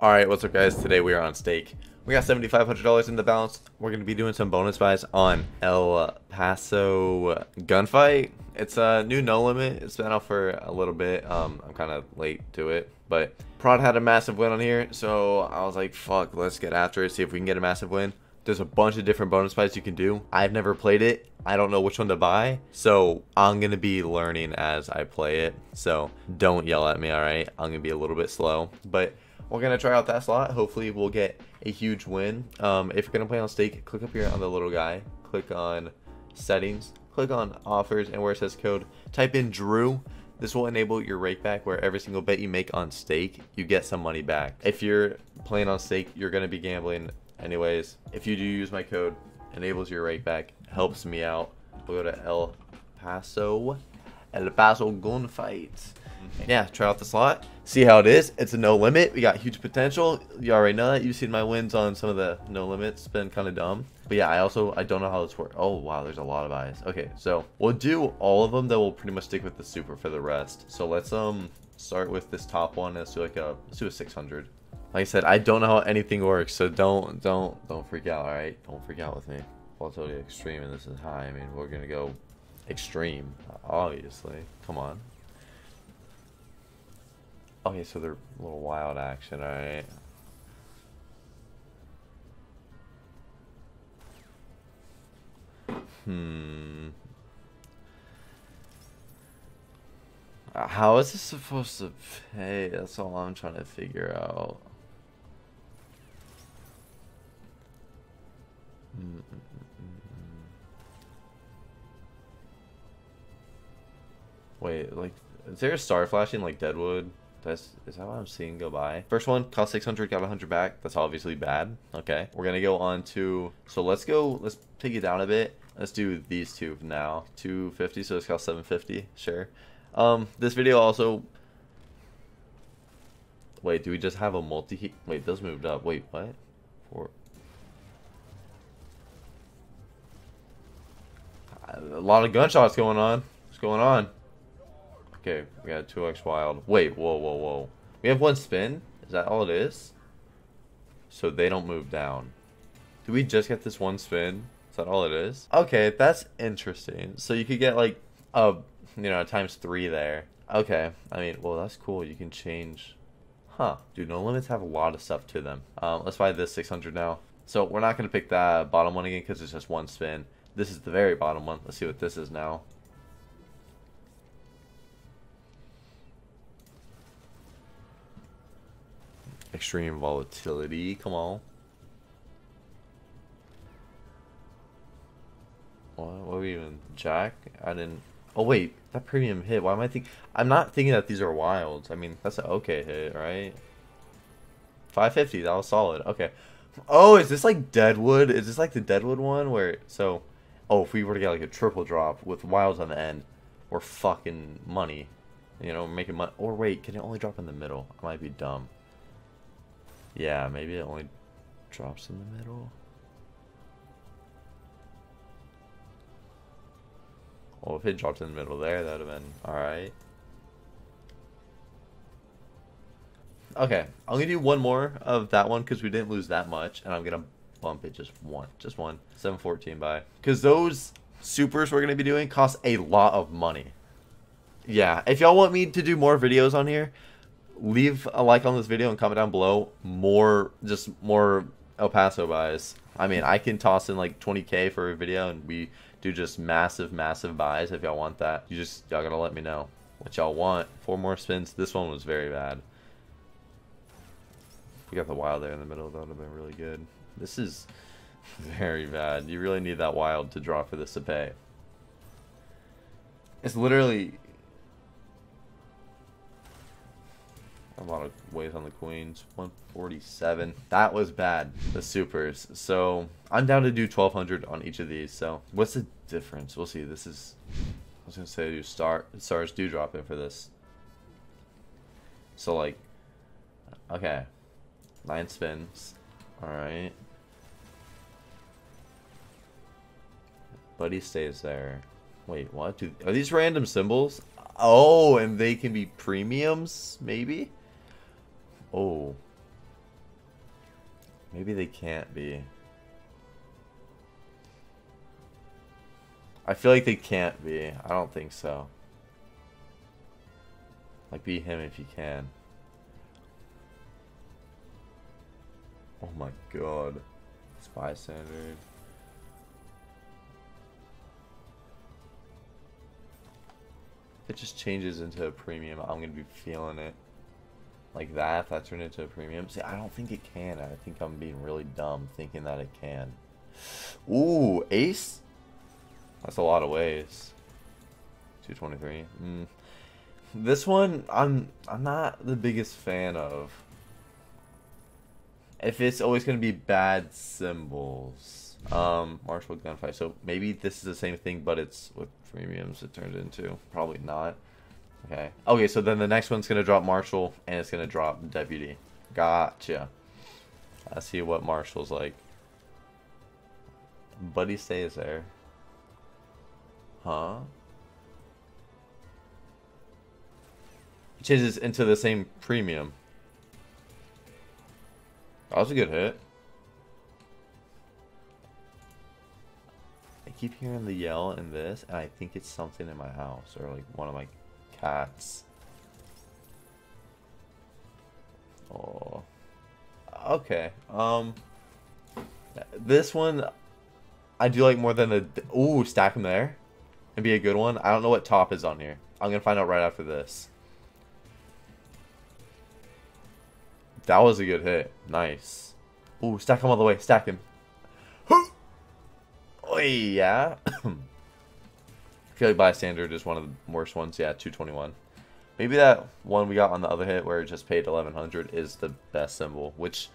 Alright, what's up guys? Today we are on stake. We got $7,500 in the balance. We're going to be doing some bonus buys on El Paso Gunfight. It's a new no limit. It's been out for a little bit. Um, I'm kind of late to it. But Prod had a massive win on here. So I was like, fuck, let's get after it. See if we can get a massive win. There's a bunch of different bonus buys you can do. I've never played it. I don't know which one to buy. So I'm going to be learning as I play it. So don't yell at me, alright? I'm going to be a little bit slow. But we're gonna try out that slot. Hopefully, we'll get a huge win. Um, if you're gonna play on stake, click up here on the little guy. Click on settings. Click on offers, and where it says code, type in Drew. This will enable your rake back where every single bet you make on stake, you get some money back. If you're playing on stake, you're gonna be gambling anyways. If you do use my code, enables your rake back, helps me out. We'll go to El Paso, El Paso Gunfight yeah, try out the slot, see how it is. It's a no limit. We got huge potential. You already know that. You've seen my wins on some of the no limits. It's been kind of dumb. But yeah, I also, I don't know how this works. Oh, wow, there's a lot of eyes. Okay, so we'll do all of them. Then we'll pretty much stick with the super for the rest. So let's um start with this top one. Let's do like a, let's do a 600. Like I said, I don't know how anything works. So don't, don't, don't freak out, all right? Don't freak out with me. Volatility extreme and this is high. I mean, we're going to go extreme, obviously. Come on. Okay, so they're a little wild action, alright. Hmm. How is this supposed to pay? That's all I'm trying to figure out. Wait, like, is there a star flashing like Deadwood? That's is that what I'm seeing go by? First one cost 600, got 100 back. That's obviously bad. Okay, we're gonna go on to. So let's go. Let's take it down a bit. Let's do these two now. 250. So it's cost 750. Sure. Um, this video also. Wait, do we just have a multi? Wait, those moved up. Wait, what? Four. A lot of gunshots going on. What's going on? Okay, we got 2x wild. Wait, whoa, whoa, whoa. We have one spin? Is that all it is? So they don't move down. Do we just get this one spin? Is that all it is? Okay, that's interesting. So you could get like a, you know, times three there. Okay, I mean, well, that's cool. You can change. Huh. Dude, no limits have a lot of stuff to them. Um, let's buy this 600 now. So we're not going to pick that bottom one again because it's just one spin. This is the very bottom one. Let's see what this is now. Extreme volatility. Come on. What? What we even? Jack? I didn't. Oh wait, that premium hit. Why am I thinking... I'm not thinking that these are wilds. I mean, that's an okay hit, right? 550. That was solid. Okay. Oh, is this like Deadwood? Is this like the Deadwood one where? So, oh, if we were to get like a triple drop with wilds on the end, we're fucking money. You know, making money. Or wait, can it only drop in the middle? I might be dumb. Yeah, maybe it only drops in the middle. Well, if it dropped in the middle there, that would have been alright. Okay, I'm going to do one more of that one because we didn't lose that much. And I'm going to bump it just one. Just one. 714 buy. Because those supers we're going to be doing cost a lot of money. Yeah, if y'all want me to do more videos on here, leave a like on this video and comment down below more just more El Paso buys. I mean, I can toss in like 20k for a video and we do just massive, massive buys if y'all want that. You just, y'all gotta let me know what y'all want. Four more spins. This one was very bad. We got the wild there in the middle. That would have been really good. This is very bad. You really need that wild to draw for this to pay. It's literally a lot of ways on the queens. 147 that was bad. The supers. So i'm down to do 1200 on each of these so. What's the difference? We'll see. This is i was gonna say do star stars do drop in for this. So like okay. Nine spins. All right buddy stays there. Wait what? Do are these random symbols? Oh and they can be premiums maybe Oh. Maybe they can't be. I feel like they can't be. I don't think so. Like, be him if you can. Oh my god. Bystander. It just changes into a premium, I'm gonna be feeling it. Like that, if that turned into a premium. See, I don't think it can. I think I'm being really dumb thinking that it can. Ooh, ace? That's a lot of ways. 223. Mm. This one, I'm I'm not the biggest fan of. If it's always gonna be bad symbols, um, Marshall gunfight. So maybe this is the same thing, but it's with premiums. It turned into probably not. Okay. Okay. So then the next one's gonna drop Marshall, and it's gonna drop Deputy. Gotcha. I see what Marshall's like. Buddy stays there. Huh? It changes into the same premium. That was a good hit. I keep hearing the yell in this, and I think it's something in my house, or like one of my cats. Oh. Okay. Um. This one, I do like more than the. Ooh, stack them there and be a good one. I don't know what top is on here. I'm going to find out right after this. That was a good hit. Nice. Ooh, stack him all the way. Stack him. Oh, yeah. I feel like bystander is one of the worst ones. Yeah, 221. Maybe that one we got on the other hit where it just paid 1100 is the best symbol, which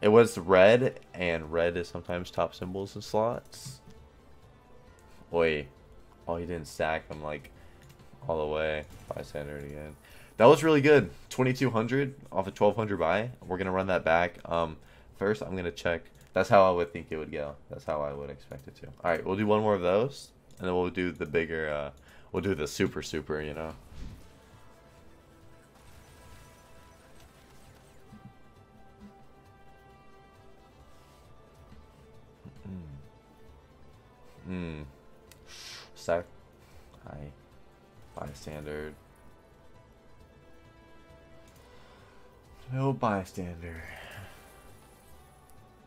it was red, and red is sometimes top symbols in slots. Wait. Oh, he didn't stack them like all the way. Bystander again. That was really good. 2200 off of 1200 buy. We're going to run that back. Um, First, I'm going to check. That's how I would think it would go. That's how I would expect it to. All right, we'll do one more of those. And then we'll do the bigger, uh, we'll do the super, super, you know. Hmm. Sec. High. Bystander. No bystander.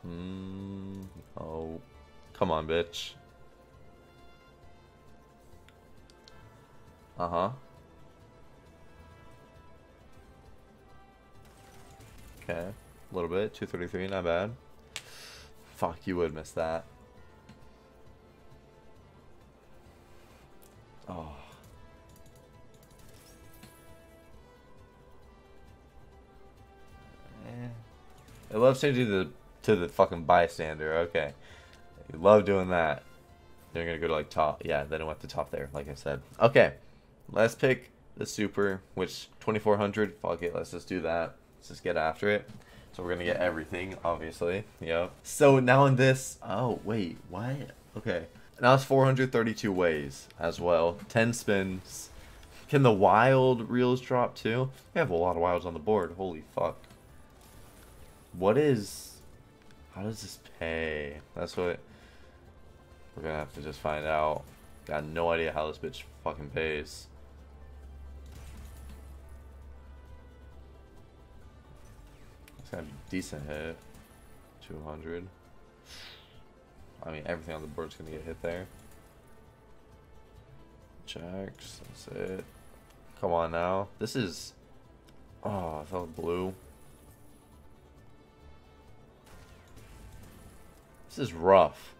Hmm. Oh. Come on, bitch. Uh-huh. Okay. A little bit. 233, not bad. Fuck, you would miss that. Oh. Eh. I love changing the to the fucking bystander. Okay. You love doing that. They're gonna go to like top. Yeah, they don't want the top there, like I said. Okay. Let's pick the super, which 2400. Fuck it, let's just do that. Let's just get after it. So we're gonna get everything, obviously. Yep. So now in this, oh wait, what? Okay. Now it's 432 ways as well. 10 spins. Can the wild reels drop too? We have a lot of wilds on the board. Holy fuck. What is... How does this pay? That's what... We're gonna have to just find out. Got no idea how this bitch fucking pays. Decent hit. 200. I mean, everything on the board's gonna get hit there. Checks, that's it. Come on now. This is... Oh, I felt blue. This is rough.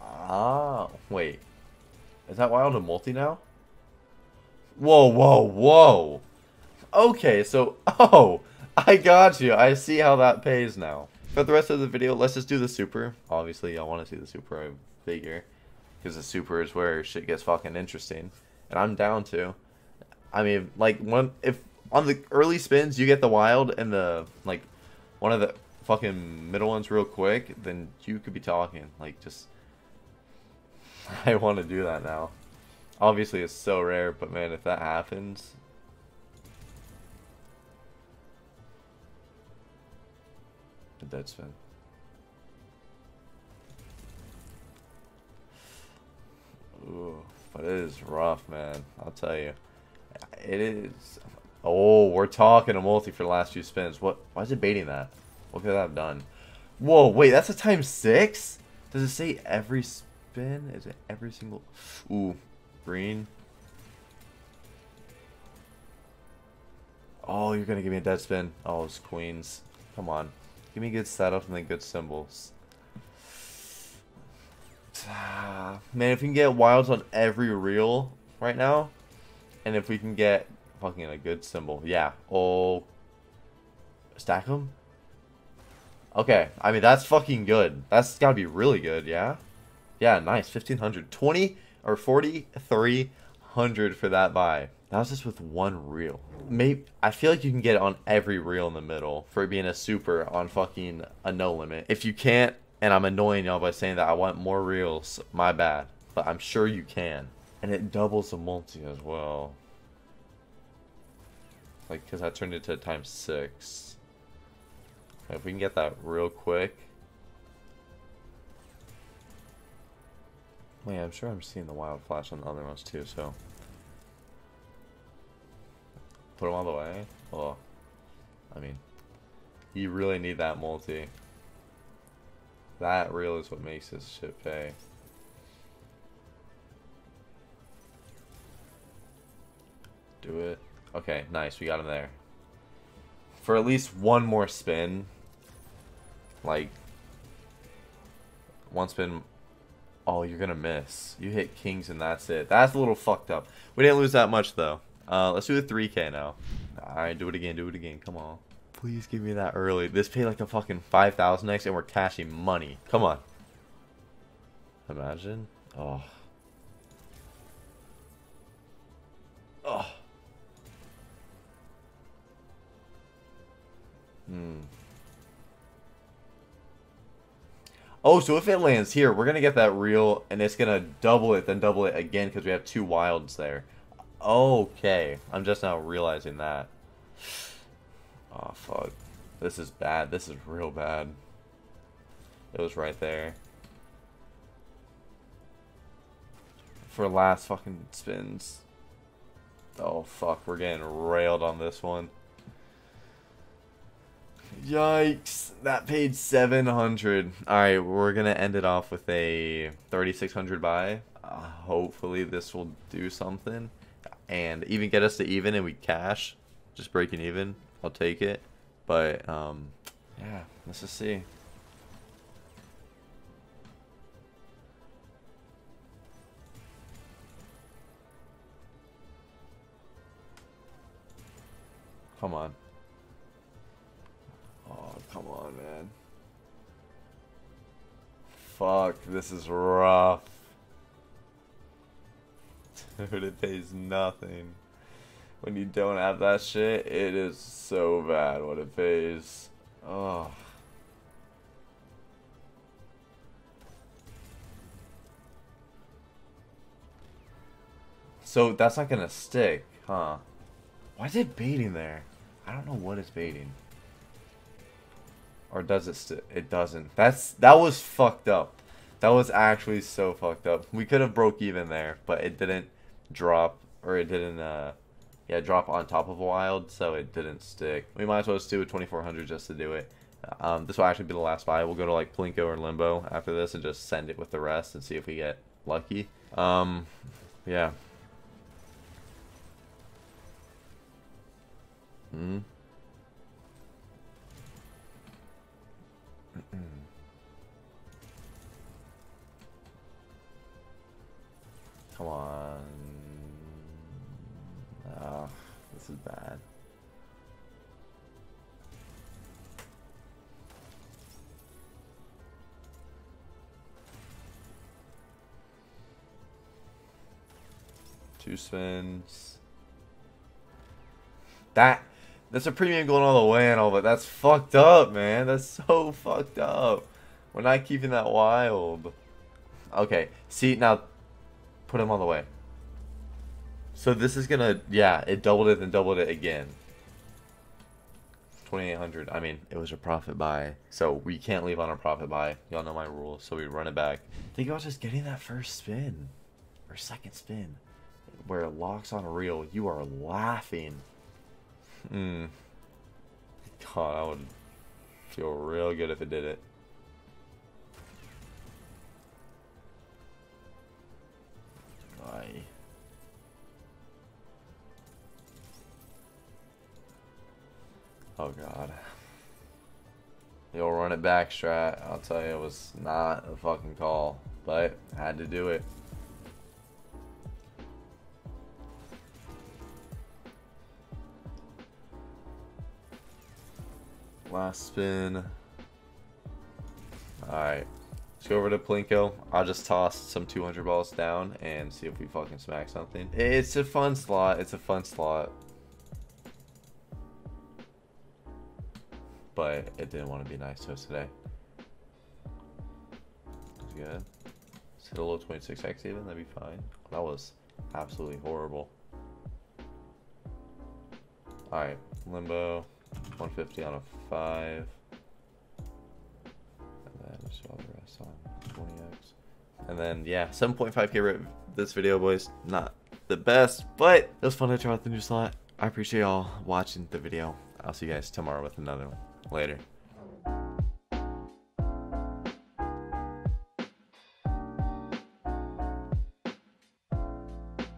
Ah, wait. Is that wild a multi now? Whoa, whoa, whoa. Okay, so, oh, I got you. I see how that pays now. For the rest of the video, let's just do the super. Obviously, I want to see the super I figure. Because the super is where shit gets fucking interesting. And I'm down to. I mean, like, one if on the early spins you get the wild and the, like, one of the fucking middle ones real quick, then you could be talking. Like, just. I want to do that now. Obviously, it's so rare, but man, if that happens, A dead spin. Ooh, but it is rough, man. I'll tell you. It is. Oh, we're talking a multi for the last few spins. What? Why is it baiting that? What could I have done? Whoa, wait, that's a time six? Does it say every spin? Is it every single? Ooh, green. Oh, you're gonna give me a dead spin. Oh, it's queens. Come on. Give me good setup and then good symbols. Ah, man, if we can get wilds on every reel right now, and if we can get fucking a good symbol, yeah. Oh, stack them. Okay, I mean that's fucking good. That's gotta be really good, yeah. Yeah, nice. Fifteen hundred, twenty or forty three hundred for that buy. That was just with one reel. Maybe I feel like you can get it on every reel in the middle for being a super on fucking a no limit. If you can't, and I'm annoying y'all by saying that I want more reels, my bad. But I'm sure you can. And it doubles the multi as well. Like, because I turned it to times six. If we can get that real quick. Wait, I'm sure I'm seeing the wild flash on the other ones too, so. Put them all the way? Oh. I mean, you really need that multi. That reel is what makes this shit pay. Do it. Okay, nice. We got him there. For at least one more spin. Like, one spin. Oh, you're going to miss. You hit kings and that's it. That's a little fucked up. We didn't lose that much, though. Uh, let's do a 3k now. Alright, do it again. Do it again. Come on. Please give me that early. This paid like a fucking 5,000x and we're cashing money. Come on. Imagine. Oh. Oh. Hmm. Oh, so if it lands here, we're going to get that reel, and it's going to double it, then double it again, because we have two wilds there. Okay. I'm just now realizing that. Oh, fuck. This is bad. This is real bad. It was right there. For last fucking spins. Oh, fuck. We're getting railed on this one. Yikes. That paid 700 Alright, we're going to end it off with a 3600 buy. Uh, hopefully this will do something. And even get us to even and we cash. Just breaking even. I'll take it. But, um, yeah, let's just see. Come on. Come on, man. Fuck, this is rough. Dude, it pays nothing when you don't have that shit, it is so bad what it pays. Oh. So that's not gonna stick, huh? Why is it baiting there? I don't know what it's baiting. Or does it stick? It doesn't. That's that was fucked up. That was actually so fucked up. We could have broke even there, but it didn't drop or it didn't uh yeah, drop on top of wild, so it didn't stick. We might as well just do a 2400 just to do it. Um, this will actually be the last buy. We'll go to like Plinko or Limbo after this and just send it with the rest and see if we get lucky. Um, yeah. Hmm. Come on. Oh, this is bad. Two spins. That that's a premium going all the way and all, but that's fucked up, man. That's so fucked up. We're not keeping that wild. Okay, see now, put him all the way. So this is gonna, yeah, it doubled it and doubled it again. 2800. I mean, it was a profit buy, so we can't leave on a profit buy. Y'all know my rules, so we run it back. Think about just getting that first spin or second spin where it locks on a reel. You are laughing. Hmm. God, I would feel real good if it did it. Bye. Oh god. You'll run it back strat. I'll tell you, it was not a fucking call, but had to do it. Last spin. Alright. Let's go over to Plinko. I'll just toss some 200 balls down and see if we fucking smack something. It's a fun slot. It's a fun slot. But it didn't want to be nice to us today. That's good. Let's hit a little 26x even. That'd be fine. That was absolutely horrible. Alright. Limbo. 150 on a 5. And then all the rest on 20x. And then, yeah, 7.5k rip this video, boys. Not the best, but it was fun to try out the new slot. I appreciate y'all watching the video. I'll see you guys tomorrow with another one. Later.